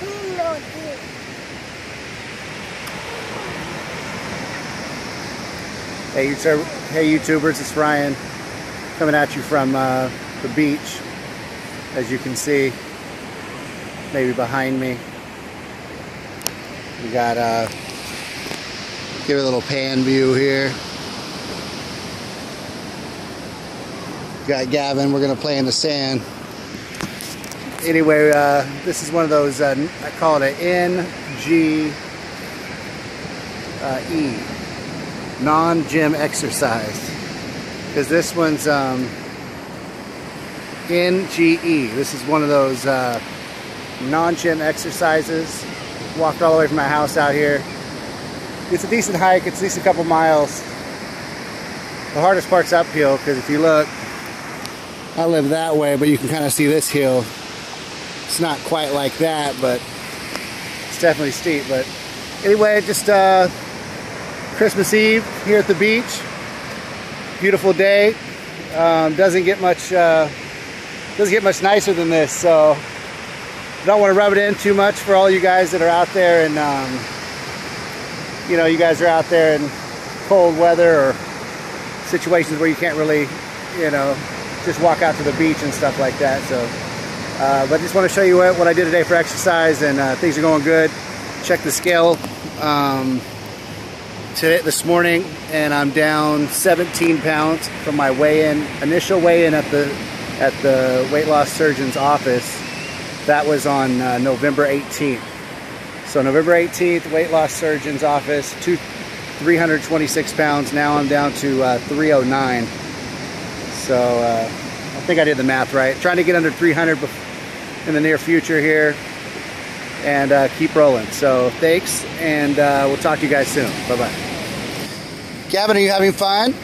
Hey, YouTube, hey YouTubers, it's Ryan coming at you from uh, the beach. As you can see, maybe behind me, we got uh, give a little pan view here. Got Gavin. We're gonna play in the sand. Anyway, uh, this is one of those. Uh, I call it an NG uh, non-gym exercise because this one's um, NGE. This is one of those uh, non-gym exercises. Walked all the way from my house out here. It's a decent hike. It's at least a couple miles. The hardest part's uphill because if you look, I live that way, but you can kind of see this hill. It's not quite like that, but it's definitely steep. But anyway, just uh, Christmas Eve here at the beach. Beautiful day. Um, doesn't get much uh, doesn't get much nicer than this. So don't want to rub it in too much for all you guys that are out there and um, you know you guys are out there in cold weather or situations where you can't really you know just walk out to the beach and stuff like that. So uh, but just want to show you what, what I did today for exercise and uh, things are going good. Check the scale. Um, today this morning and I'm down 17 pounds from my weigh-in initial weigh-in at the at the weight loss surgeon's office that was on uh, November 18th so November 18th weight loss surgeon's office two 326 pounds now I'm down to uh, 309 so uh, I think I did the math right trying to get under 300 in the near future here and uh, keep rolling. So thanks, and uh, we'll talk to you guys soon. Bye bye. Gavin, are you having fun?